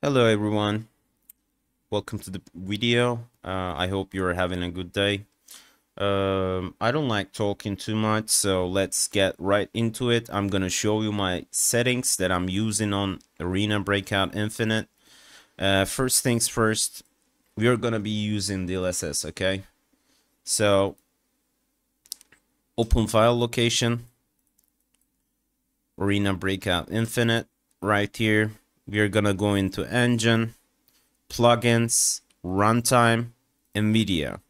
Hello everyone, welcome to the video. Uh, I hope you're having a good day. Um, I don't like talking too much, so let's get right into it. I'm gonna show you my settings that I'm using on Arena Breakout Infinite. Uh, first things first, we are gonna be using DLSS, okay? So, open file location, Arena Breakout Infinite, right here we are gonna go into engine plugins runtime and media.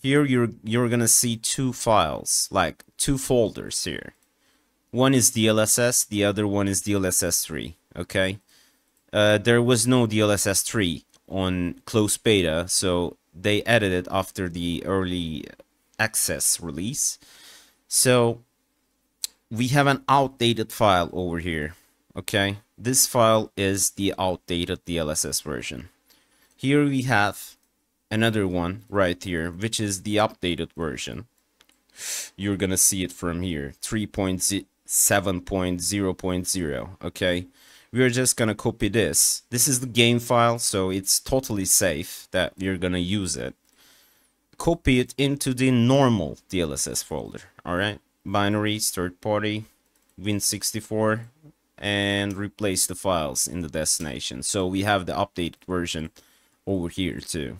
Here you're you're gonna see two files like two folders here. One is DLSS the other one is DLSS3 okay? Uh, there was no DLSS3 on closed beta so they added it after the early access release. So we have an outdated file over here okay this file is the outdated DLSS version. Here we have another one right here which is the updated version. You're gonna see it from here 3.7.0.0 okay? We're just gonna copy this. This is the game file so it's totally safe that we're gonna use it. Copy it into the normal DLSS folder alright binaries third party win64 and replace the files in the destination. So we have the updated version over here too.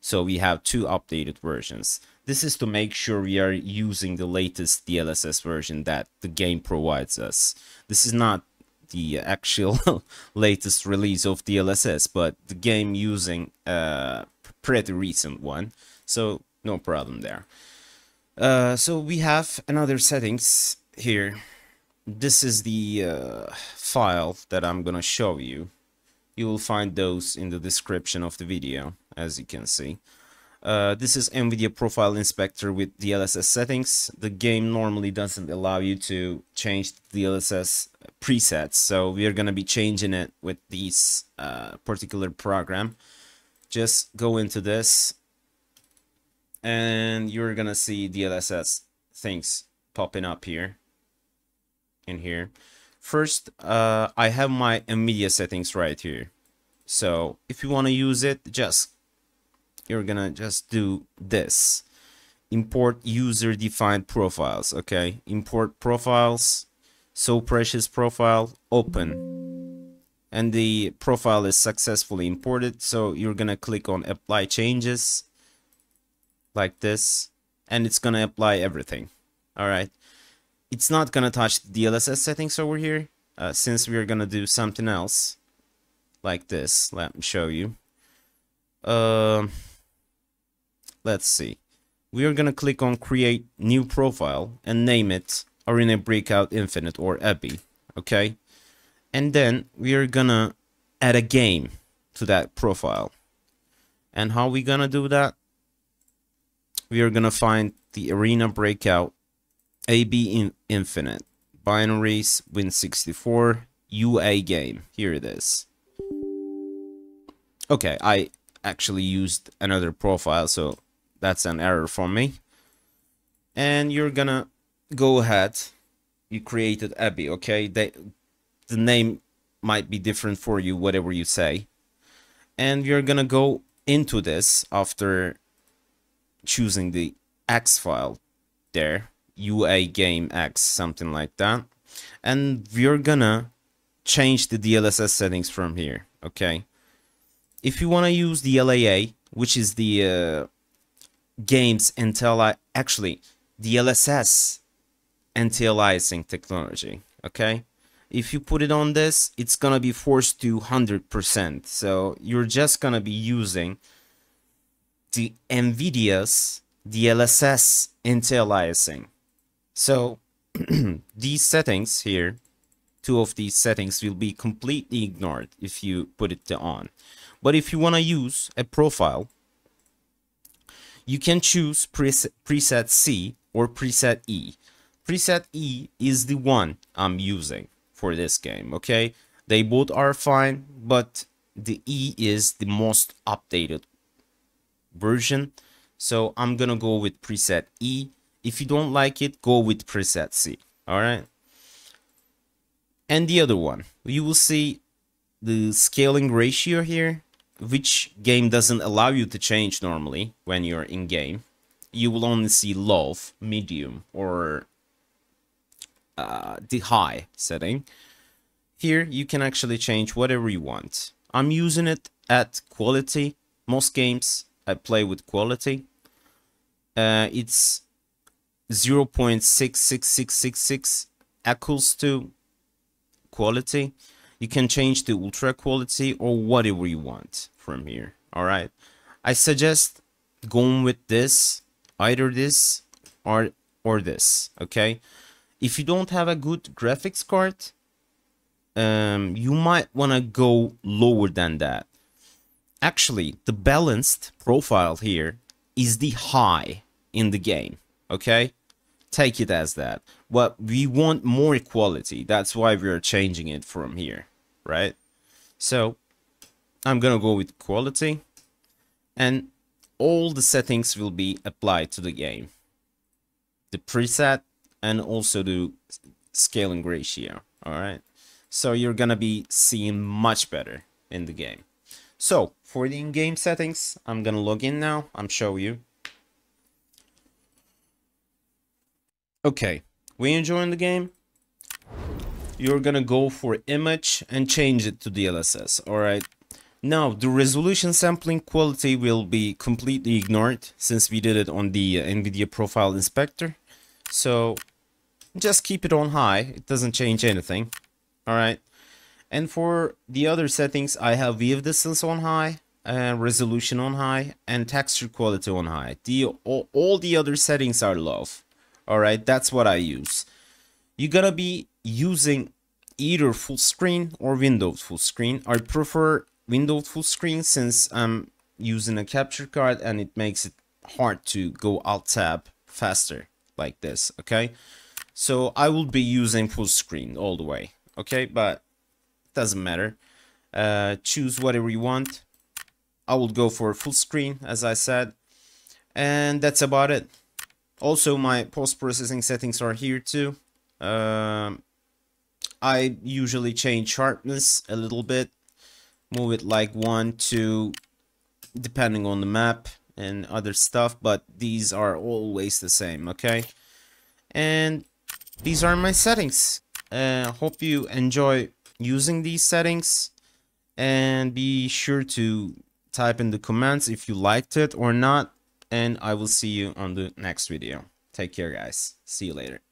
So we have two updated versions. This is to make sure we are using the latest DLSS version that the game provides us. This is not the actual latest release of DLSS, but the game using a pretty recent one. So no problem there. Uh, so we have another settings here this is the uh, file that I'm gonna show you. You will find those in the description of the video, as you can see. Uh, this is NVIDIA Profile Inspector with DLSS settings. The game normally doesn't allow you to change the DLSS presets, so we are gonna be changing it with this uh, particular program. Just go into this, and you're gonna see DLSS things popping up here in here. First, uh, I have my NVIDIA settings right here. So if you want to use it, just you're gonna just do this. Import user defined profiles. Okay, import profiles. SoPrecious profile open. And the profile is successfully imported. So you're gonna click on apply changes like this, and it's gonna apply everything. All right it's not gonna touch the DLSS settings over here uh, since we're gonna do something else like this. Let me show you. Uh, let's see. We are gonna click on create new profile and name it Arena Breakout Infinite or Abby okay? And then we are gonna add a game to that profile. And how we gonna do that? We are gonna find the Arena Breakout AB in Infinite, binaries, Win64, UA game. Here it is. Okay, I actually used another profile, so that's an error for me. And you're gonna go ahead. You created Abby, okay? They, the name might be different for you, whatever you say. And you're gonna go into this after choosing the exe file there UA game exe, something like that. And we're gonna change the DLSS settings from here, okay? If you wanna use DLAA, which is the uh, game's anti actually DLSS anti-aliasing technology, okay? If you put it on this, it's gonna be forced to 100%. So you're just gonna be using the NVIDIA's DLSS anti-aliasing. So these settings here, two of these settings will be completely ignored if you put it on. But if you want to use a profile, you can choose preset, preset C or preset E. Preset E is the one I'm using for this game, okay? They both are fine, but the E is the most updated version. So I'm gonna go with preset E if you don't like it, go with preset C. Alright? And the other one, you will see the scaling ratio here, which game doesn't allow you to change normally when you're in game. You will only see low, medium, or uh, the high setting. Here you can actually change whatever you want. I'm using it at quality. Most games I play with quality. Uh, it's 0 0.66666 equals to quality. You can change to ultra quality or whatever you want from here. All right. I suggest going with this, either this or or this. Okay. If you don't have a good graphics card, um, you might want to go lower than that. Actually, the balanced profile here is the high in the game. Okay, take it as that. But we want more quality. That's why we are changing it from here, right? So I'm gonna go with quality, and all the settings will be applied to the game. The preset and also the scaling ratio. All right. So you're gonna be seeing much better in the game. So for the in-game settings, I'm gonna log in now. I'm show you. Okay, we enjoying the game? You're gonna go for image and change it to DLSS, alright? Now, the resolution sampling quality will be completely ignored since we did it on the uh, NVIDIA Profile Inspector. So, just keep it on high, it doesn't change anything, alright? And for the other settings, I have view distance on high, uh, resolution on high, and texture quality on high. The, all, all the other settings are low. Alright, that's what I use. You're gonna be using either full screen or Windows full screen. I prefer Windows full screen since I'm using a capture card and it makes it hard to go alt tab faster like this, okay? So I will be using full screen all the way, okay? But it doesn't matter. Uh, choose whatever you want. I will go for full screen as I said. And that's about it. Also, my post-processing settings are here too. Um, I usually change sharpness a little bit. Move it like 1, 2, depending on the map and other stuff. But these are always the same, okay? And these are my settings. Uh, hope you enjoy using these settings. And be sure to type in the comments if you liked it or not and I will see you on the next video. Take care guys. See you later.